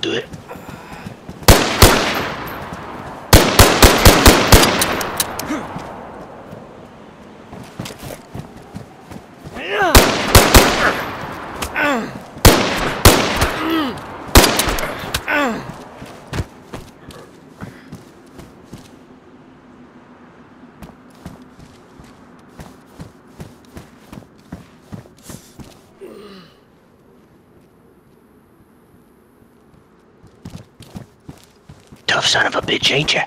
do it. Tough son of a bitch, ain't ya?